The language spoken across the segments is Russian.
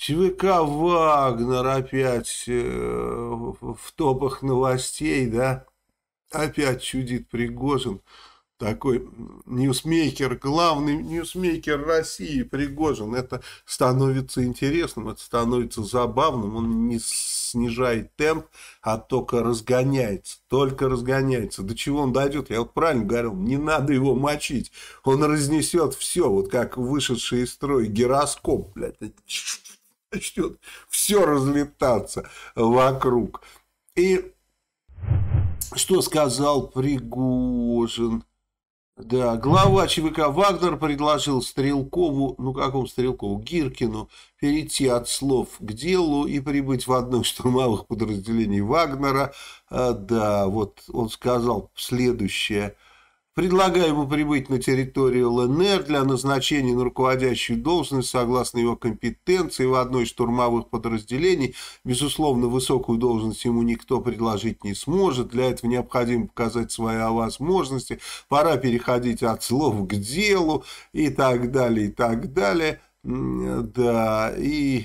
ЧВК Вагнер опять э, в топах новостей, да, опять чудит Пригожин такой ньюсмейкер, главный ньюсмейкер России, Пригожин. Это становится интересным, это становится забавным. Он не снижает темп, а только разгоняется. Только разгоняется. До чего он дойдет? Я вот правильно говорил, не надо его мочить. Он разнесет все, вот как вышедший из строя гироскоп, блядь. Начнет все разлетаться вокруг. И что сказал Пригожин? Да, глава ЧВК Вагнер предложил Стрелкову, ну какому Стрелкову, Гиркину, перейти от слов к делу и прибыть в одно из штурмовых подразделений Вагнера. А, да, вот он сказал следующее – Предлагаю ему прибыть на территорию ЛНР для назначения на руководящую должность согласно его компетенции в одной из штурмовых подразделений. Безусловно, высокую должность ему никто предложить не сможет. Для этого необходимо показать свои возможности. Пора переходить от слов к делу и так далее, и так далее. Да, и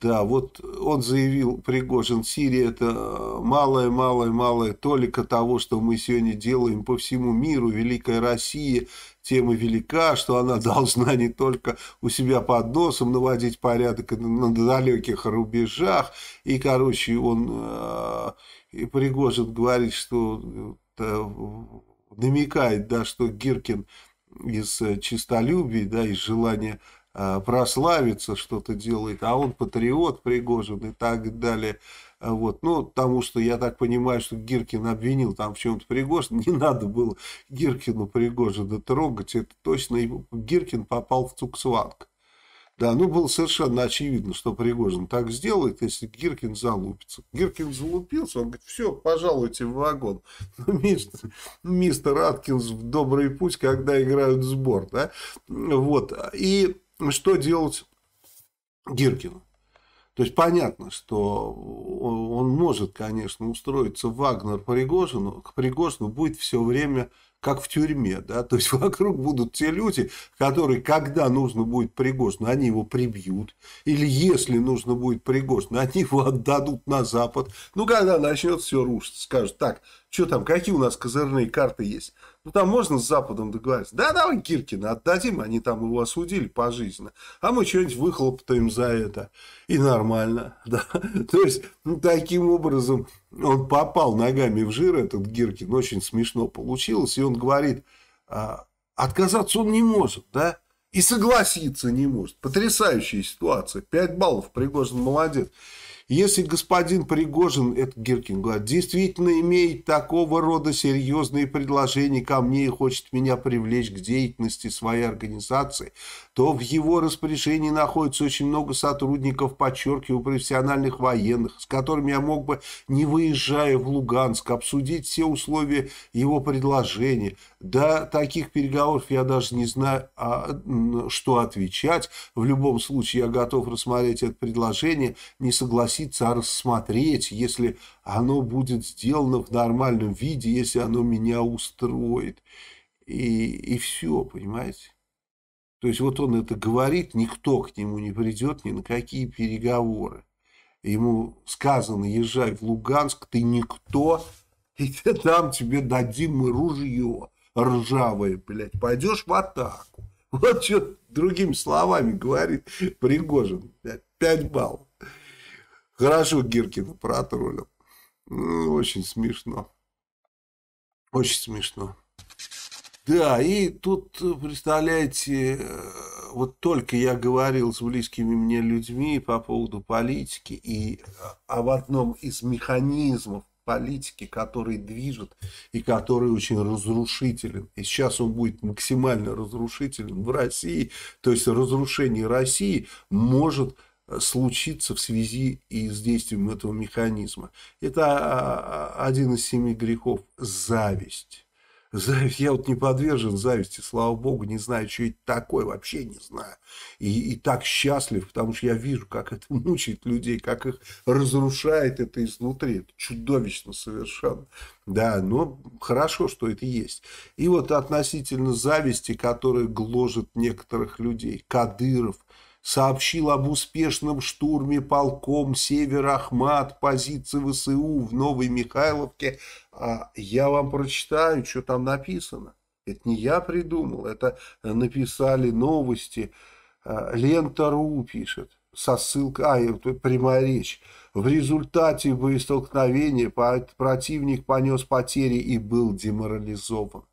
да, вот он заявил, Пригожин, Сирия это малая-малая-малая толика того, что мы сегодня делаем по всему миру. Великая Россия, тема велика, что она должна не только у себя под носом наводить порядок на далеких рубежах. И, короче, он, э, и Пригожин говорит, что э, намекает, да, что Гиркин из чистолюбия, да, из желания Э, прославиться, что-то делает, а он патриот Пригожин и так далее. Вот. Ну, потому что я так понимаю, что Гиркин обвинил там в чем-то Пригожин. Не надо было Гиркину Пригожина трогать. Это точно Гиркин попал в Цуксванг. Да, ну было совершенно очевидно, что Пригожин так сделает, если Гиркин залупится. Гиркин залупился, он говорит, все, пожалуйте в вагон. Ну, мистер, мистер Аткинс в добрый путь, когда играют сбор. Да? Вот. И что делать Гиркину? То есть понятно, что он может, конечно, устроиться в Вагнер Пригожину, к Пригожину будет все время как в тюрьме, да, то есть вокруг будут те люди, которые, когда нужно будет Пригожину, они его прибьют, или если нужно будет Пригожину, они его отдадут на Запад, ну, когда начнет все рушиться, скажут, так, что там, какие у нас козырные карты есть, ну, там можно с Западом договориться. Да, давай Киркина отдадим, они там его осудили пожизненно. А мы что-нибудь выхлопотаем за это. И нормально. Да. То есть, ну, таким образом, он попал ногами в жир, этот Гиркин. Очень смешно получилось. И он говорит, а, отказаться он не может, да? И согласиться не может. Потрясающая ситуация. Пять баллов. Пригожин молодец. Если господин Пригожин, это Гиркин говорит, действительно имеет такого рода серьезные предложения ко мне и хочет меня привлечь к деятельности своей организации, то в его распоряжении находится очень много сотрудников, подчеркиваю, профессиональных военных, с которыми я мог бы, не выезжая в Луганск, обсудить все условия его предложения. До таких переговоров я даже не знаю, а, что отвечать. В любом случае я готов рассмотреть это предложение, не согласиться, а рассмотреть, если оно будет сделано в нормальном виде, если оно меня устроит. И, и все, понимаете? То есть вот он это говорит, никто к нему не придет ни на какие переговоры. Ему сказано, езжай в Луганск, ты никто, и там тебе дадим мы ружье ржавое, блядь, пойдешь в атаку. Вот что другими словами говорит Пригожин. Пять баллов. Хорошо Гиркина протроллил. Ну, очень смешно. Очень смешно. Да, и тут, представляете, вот только я говорил с близкими мне людьми по поводу политики и об одном из механизмов политики, который движет и который очень разрушителен. И сейчас он будет максимально разрушителен в России. То есть разрушение России может случиться в связи и с действием этого механизма. Это а, а, один из семи грехов – зависть. Зависть, я вот не подвержен зависти, слава богу, не знаю, что это такое, вообще не знаю. И, и так счастлив, потому что я вижу, как это мучает людей, как их разрушает это изнутри. Это чудовищно совершенно. Да, но хорошо, что это есть. И вот относительно зависти, которая гложет некоторых людей, Кадыров, сообщил об успешном штурме полком Север-Ахмат позиции ВСУ в Новой Михайловке. А я вам прочитаю, что там написано. Это не я придумал, это написали новости. А, Лента.ру пишет со ссылкой, а, это прямая речь. В результате боестолкновения противник понес потери и был деморализован.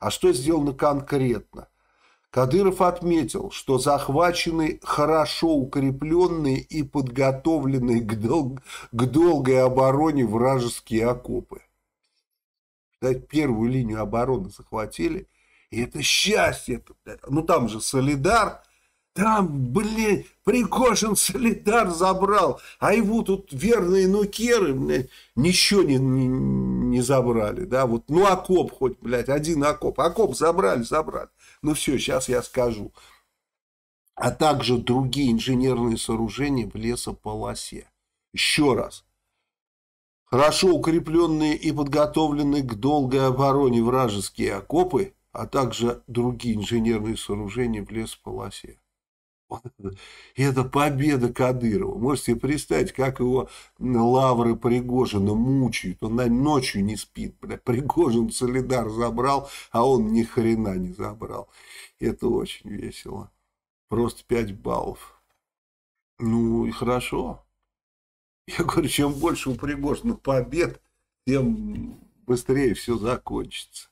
А что сделано конкретно? Кадыров отметил, что захвачены хорошо укрепленные и подготовленные к, дол к долгой обороне вражеские окопы. Первую линию обороны захватили, и это счастье. Ну там же Солидар, там, блин, Пригожин солидар забрал, а его тут верные нукеры, блядь, ничего не, не, не забрали, да, вот, ну, окоп хоть, блядь, один окоп, окоп забрали, забрали. Ну, все, сейчас я скажу. А также другие инженерные сооружения в лесополосе. Еще раз. Хорошо укрепленные и подготовленные к долгой обороне вражеские окопы, а также другие инженерные сооружения в лесополосе. Это победа Кадырова. Можете представить, как его лавры Пригожина мучают. Он ночью не спит. Пригожин солидар забрал, а он ни хрена не забрал. Это очень весело. Просто 5 баллов. Ну и хорошо. Я говорю, чем больше у Пригожина побед, тем быстрее все закончится.